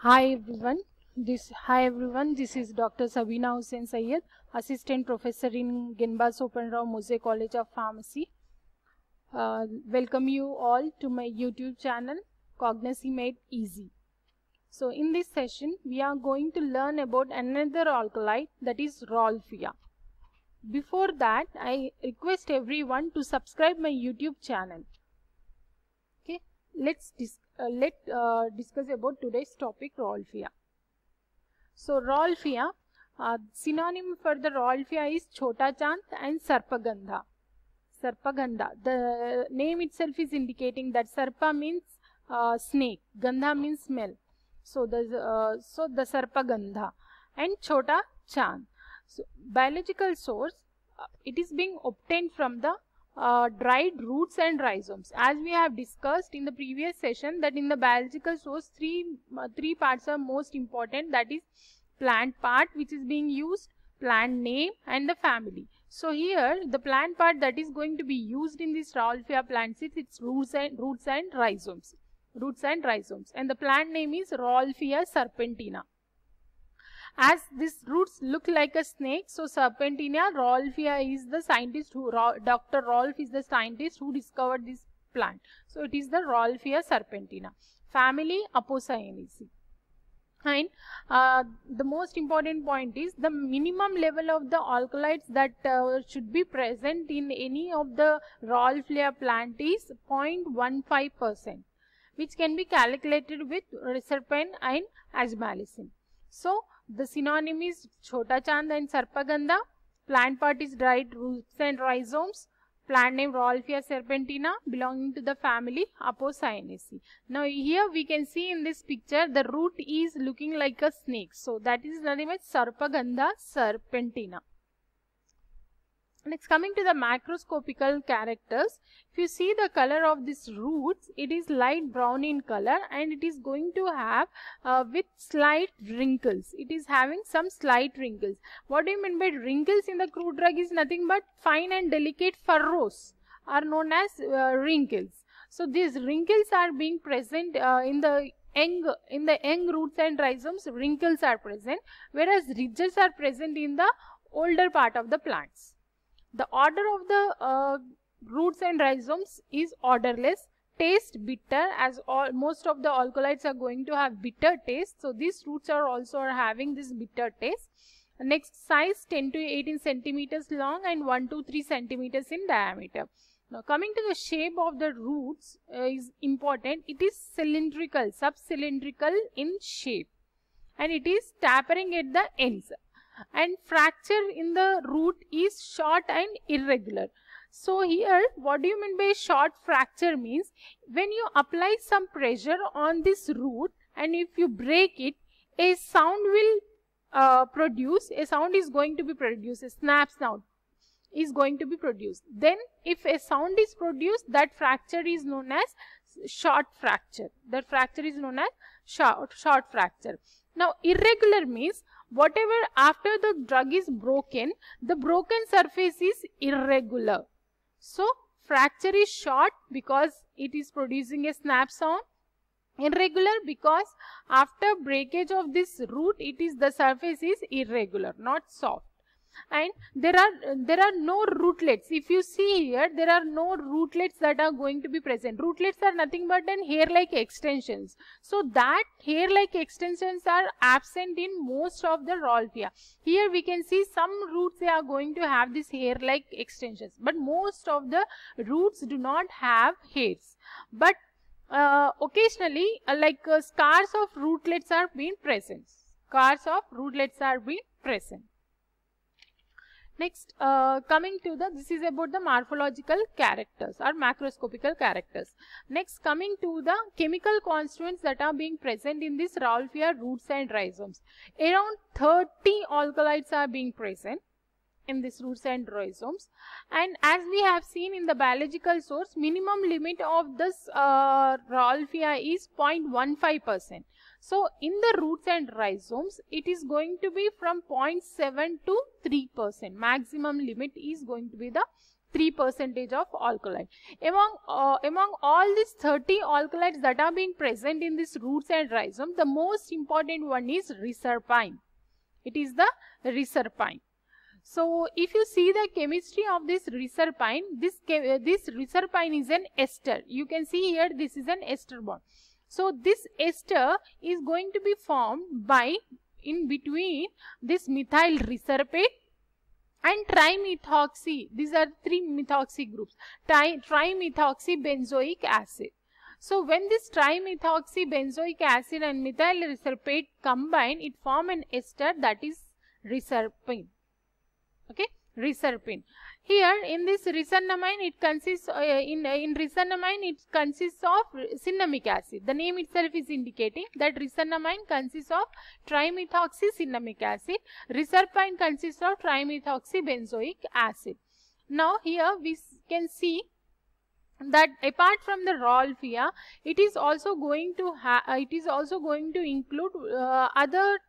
Hi everyone. This hi everyone. This is Dr. Sabina Hussain Sayed, Assistant Professor in Genba Sopanrao Moze College of Pharmacy. Uh, welcome you all to my YouTube channel, Cognosy Made Easy. So in this session, we are going to learn about another alkaloid that is Rauwolfia. Before that, I request everyone to subscribe my YouTube channel. Okay, let's dis uh, let uh, discuss about today's topic Rauwolfia. So Rauwolfia, uh, synonym for the Rauwolfia is Chota Chand and Sarpagandha. Sarpagandha. The name itself is indicating that Sarpa means uh, snake, Gandha means smell. So the uh, so the Sarpagandha and Chota Chand. So biological source, uh, it is being obtained from the uh, dried roots and rhizomes. As we have discussed in the previous session that in the biological source, three, uh, three parts are most important that is plant part which is being used, plant name and the family. So here the plant part that is going to be used in this Rauwolfia plant seeds, it's roots and, roots and rhizomes. Roots and rhizomes and the plant name is Rauwolfia serpentina as these roots look like a snake so serpentina rolfia is the scientist who dr rolf is the scientist who discovered this plant. So it is the rauwolfia serpentina family apocynaceae and uh, the most important point is the minimum level of the alkaloids that uh, should be present in any of the rauwolfia plant is 0.15 percent which can be calculated with serpent and ajmalicine so the synonym is Chota Chand and Sarpagandha. Plant part is dried roots and rhizomes. Plant name Rauwolfia serpentina belonging to the family Apocynaceae. Now here we can see in this picture the root is looking like a snake. So that is nothing but Sarpagandha serpentina. Next coming to the macroscopical characters, if you see the color of this roots, it is light brown in color and it is going to have uh, with slight wrinkles. It is having some slight wrinkles. What do you mean by wrinkles in the crude drug is nothing but fine and delicate furrows are known as uh, wrinkles. So these wrinkles are being present uh, in the young in the young roots and rhizomes wrinkles are present whereas ridges are present in the older part of the plants. The order of the uh, roots and rhizomes is orderless. Taste bitter as all most of the alkaloids are going to have bitter taste. So these roots are also are having this bitter taste. Next size 10 to 18 centimeters long and 1 to 3 centimeters in diameter. Now coming to the shape of the roots uh, is important. It is cylindrical, sub-cylindrical in shape and it is tapering at the ends and fracture in the root is short and irregular. So here what do you mean by short fracture means when you apply some pressure on this root and if you break it a sound will uh, produce a sound is going to be produced a snap sound is going to be produced. Then if a sound is produced that fracture is known as short fracture. That fracture is known as short, short fracture. Now irregular means whatever after the drug is broken, the broken surface is irregular. So, fracture is short because it is producing a snap sound. Irregular because after breakage of this root, it is the surface is irregular, not soft and there are there are no rootlets. If you see here there are no rootlets that are going to be present. Rootlets are nothing but an hair like extensions. So that hair like extensions are absent in most of the rauwolfia here we can see some roots they are going to have this hair like extensions. But most of the roots do not have hairs. But uh, occasionally uh, like uh, scars of rootlets are being present. Scars of rootlets are being present Next, uh, coming to the, this is about the morphological characters or macroscopical characters. Next, coming to the chemical constituents that are being present in this Rauwolfia roots and rhizomes. Around 30 alkaloids are being present in this roots and rhizomes and as we have seen in the biological source minimum limit of this uh, Rauwolfia is 0.15 percent so in the roots and rhizomes, it is going to be from 0.7 to 3%. Maximum limit is going to be the 3 percentage of alkaloid. Among, uh, among all these 30 alkaloids that are being present in this roots and rhizome, the most important one is reserpine. It is the reserpine. So, if you see the chemistry of this reserpine, this, uh, this reserpine is an ester. You can see here this is an ester bond. So, this ester is going to be formed by in between this methyl reserpate and trimethoxy. These are three methoxy groups. Tri trimethoxy benzoic acid. So when this trimethoxy benzoic acid and methyl reserpate combine, it form an ester that is reserpine. Okay, reserpine. Here in this reserpine, it consists uh, in uh, in reserpine it consists of cinnamic acid. The name itself is indicating that reserpine consists of trimethoxycinnamic acid. Reserpine consists of trimethoxybenzoic acid. Now here we can see that apart from the Rauwolfia, it is also going to have it is also going to include uh, other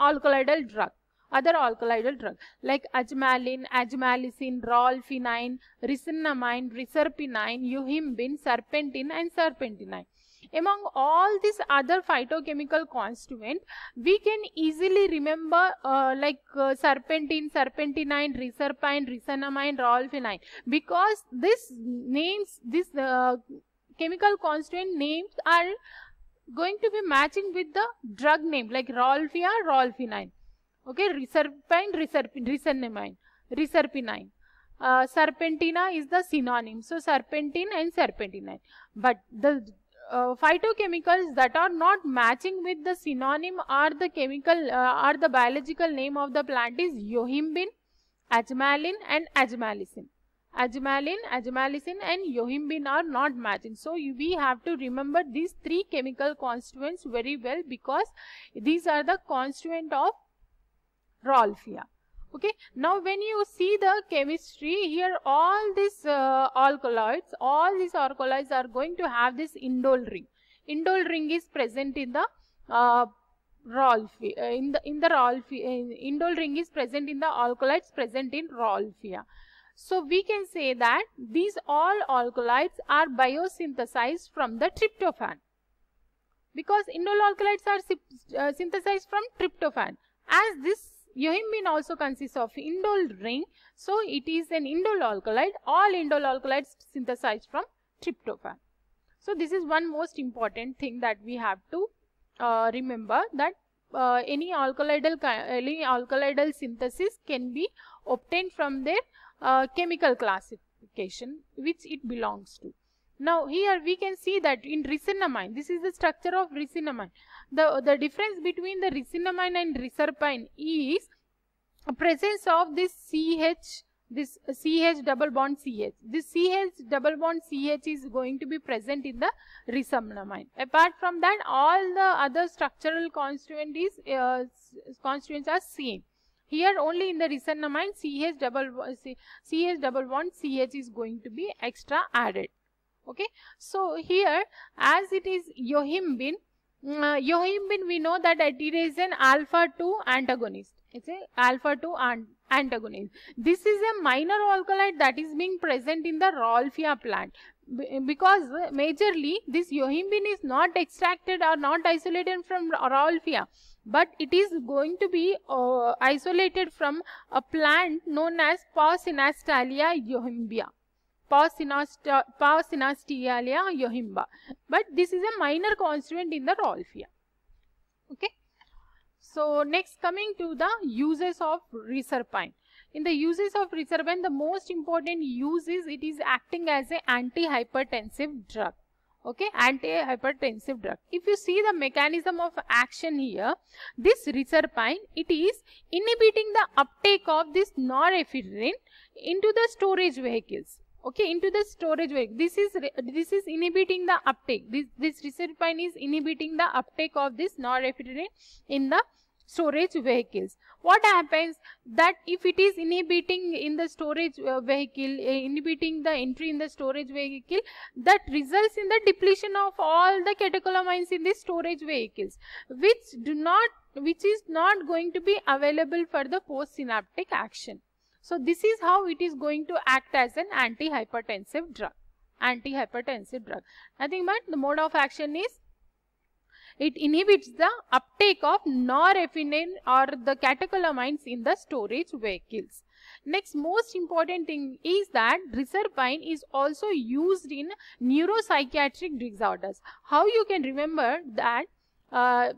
alkaloidal drug other alkaloidal drug like ajmaline, ajmalicine, rauwolfinine, rescinnamine, reserpinine, yohimbine, serpentine and serpentinine. Among all these other phytochemical constituent, we can easily remember uh, like uh, serpentine, serpentinine, reserpine, rescinnamine, rauwolfinine because this names, this uh, chemical constituent names are going to be matching with the drug name like Rauwolfia, rauwolfinine. Okay, reserpine, reserpine, reserpinine, reserpinine. Uh, serpentina is the synonym. So, serpentine and serpentinine. But the uh, phytochemicals that are not matching with the synonym or the chemical uh, or the biological name of the plant is yohimbine, ajmaline and ajmalicine. Ajmaline, ajmalicine and yohimbine are not matching. So, you, we have to remember these three chemical constituents very well because these are the constituent of Rauwolfia. Okay. Now, when you see the chemistry here, all these uh, alkaloids, all these alkaloids are going to have this indole ring. Indole ring is present in the uh, Rauwolfia. Uh, in the in the Rauwolfia, uh, indole ring is present in the alkaloids present in Rauwolfia. So, we can say that these all alkaloids are biosynthesized from the tryptophan because indole alkaloids are uh, synthesized from tryptophan. As this Yohimbine also consists of indole ring. So, it is an indole alkaloid. All indole alkaloids synthesized from tryptophan. So, this is one most important thing that we have to uh, remember that uh, any alkaloidal any alkaloidal synthesis can be obtained from their uh, chemical classification which it belongs to. Now here we can see that in rescinnamine, this is the structure of rescinnamine. The, the difference between the rescinnamine and reserpine is presence of this CH, this CH double bond CH. This CH double bond CH is going to be present in the rescinnamine. Apart from that, all the other structural constituent is, uh, constituents are same. Here only in the rescinnamine CH double, CH double bond CH is going to be extra added okay? So here as it is yohimbine uh, yohimbine we know that it is an alpha 2 antagonist. It's a alpha 2 an antagonist. This is a minor alkaloid that is being present in the Rauwolfia plant. Because majorly this yohimbine is not extracted or not isolated from Rauwolfia but it is going to be uh, isolated from a plant known as Pausinystalia yohimbe Pausinystalia yohimbe. But this is a minor constituent in the Rauwolfia. Okay. So, next coming to the uses of reserpine. In the uses of reserpine, the most important use is it is acting as an antihypertensive drug. Okay, antihypertensive drug. If you see the mechanism of action here, this reserpine, it is inhibiting the uptake of this norepinephrine into the storage vehicles okay into the storage vehicle this is this is inhibiting the uptake. This this reserpine is inhibiting the uptake of this norepinephrine in the storage vehicles. What happens that if it is inhibiting in the storage uh, vehicle uh, inhibiting the entry in the storage vehicle that results in the depletion of all the catecholamines in the storage vehicles which do not which is not going to be available for the postsynaptic action So this is how it is going to act as an antihypertensive drug. Antihypertensive drug. Nothing but the mode of action is it inhibits the uptake of norepinephrine or the catecholamines in the storage vehicles. Next most important thing is that reserpine is also used in neuropsychiatric disorders. How you can remember that uh,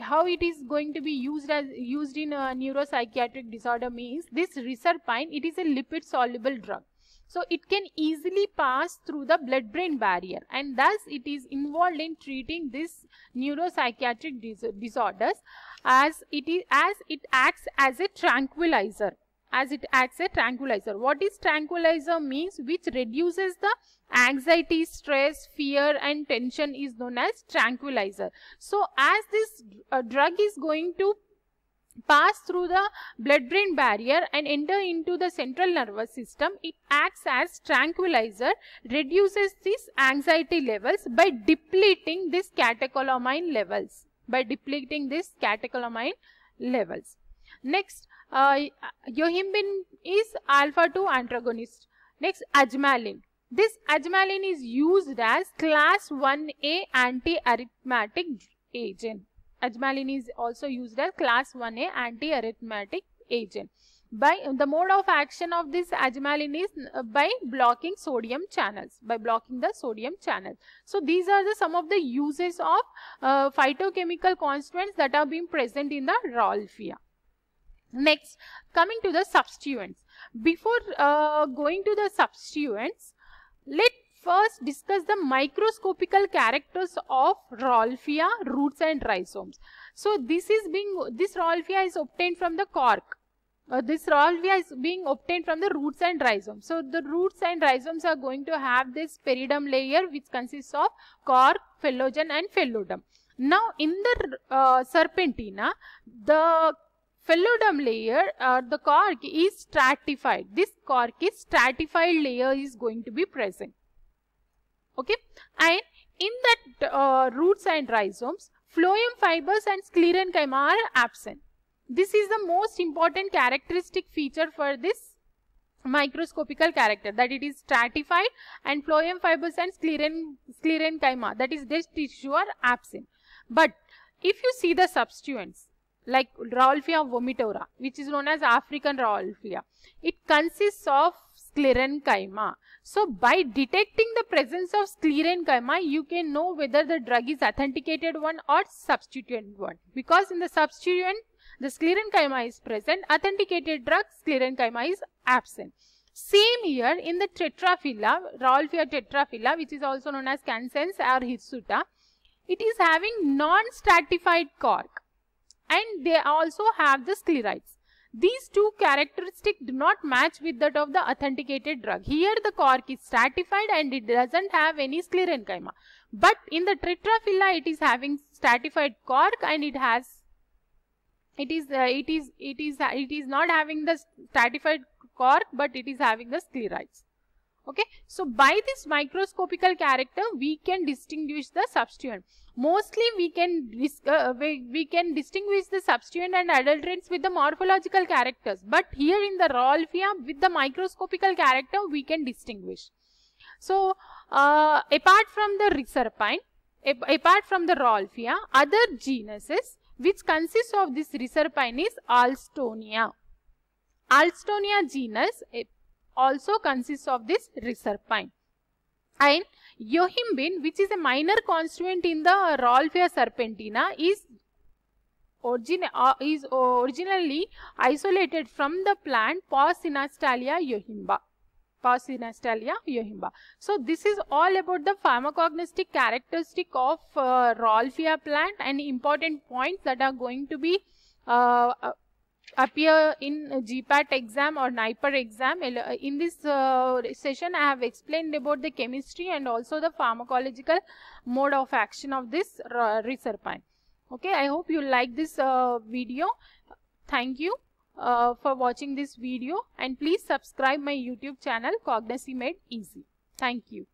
how it is going to be used as used in a neuropsychiatric disorder means this reserpine it is a lipid soluble drug. So it can easily pass through the blood brain barrier and thus it is involved in treating this neuropsychiatric dis disorders as it is as it acts as a tranquilizer as it acts a tranquilizer. What is tranquilizer means which reduces the anxiety, stress, fear and tension is known as tranquilizer. So as this uh, drug is going to pass through the blood brain barrier and enter into the central nervous system it acts as tranquilizer reduces these anxiety levels by depleting this catecholamine levels by depleting this catecholamine levels next uh, yohimbine is alpha 2 antagonist. Next, ajmaline. This ajmaline is used as class 1A anti-arrhythmic agent. Ajmaline is also used as class 1A anti-arrhythmic agent. By the mode of action of this ajmaline is uh, by blocking sodium channels, by blocking the sodium channel. So these are the some of the uses of uh, phytochemical constituents that are being present in the Rauwolfia. Next, coming to the substituents. Before uh, going to the substituents, let first discuss the microscopical characters of Rauwolfia roots and rhizomes. So this is being this Rauwolfia is obtained from the cork. Uh, this Rauwolfia is being obtained from the roots and rhizomes. So the roots and rhizomes are going to have this periderm layer which consists of cork, phloem and phelloderm. Now in the uh, serpentina, the phelloderm layer uh, the cork is stratified. This cork is stratified layer is going to be present. Okay? And in that uh, roots and rhizomes phloem fibers and sclerenchyma are absent. This is the most important characteristic feature for this microscopical character that it is stratified and phloem fibers and scleren sclerenchyma that is this tissue are absent. But if you see the substituents like Rauwolfia vomitoria, which is known as African Rauwolfia. It consists of sclerenchyma. So, by detecting the presence of sclerenchyma, you can know whether the drug is authenticated one or substituent one. Because in the substituent, the sclerenchyma is present, authenticated drug sclerenchyma is absent. Same here in the tetraphylla, Rauwolfia tetraphylla, which is also known as canescens or hirsuta, it is having non-stratified cork and they also have the sclerites. These two characteristics do not match with that of the authenticated drug. Here the cork is stratified and it doesn't have any sclerenchyma. But in the tetraphylla it is having stratified cork and it has it is uh, it is it is it is not having the stratified cork but it is having the sclerites okay? So by this microscopical character we can distinguish the substituent. Mostly we can uh, we, we can distinguish the substituent and adulterants with the morphological characters. But here in the Rauwolfia with the microscopical character we can distinguish. So uh, apart from the reserpine apart from the Rauwolfia other genuses which consists of this reserpine is alstonia. Alstonia genus also consists of this reserpine and Yohimbine, which is a minor constituent in the Rauwolfia serpentina, is, origin uh, is originally isolated from the plant Pausinystalia yohimbe. Pausinystalia yohimbe. So, this is all about the pharmacognostic characteristic of uh, Rauwolfia plant and important points that are going to be uh, uh appear in GPAT exam or NIPER exam. Uh, in this uh, session, I have explained about the chemistry and also the pharmacological mode of action of this uh, reserpine. Okay, I hope you like this uh, video. Thank you uh, for watching this video and please subscribe my YouTube channel Cognosy Made Easy. Thank you.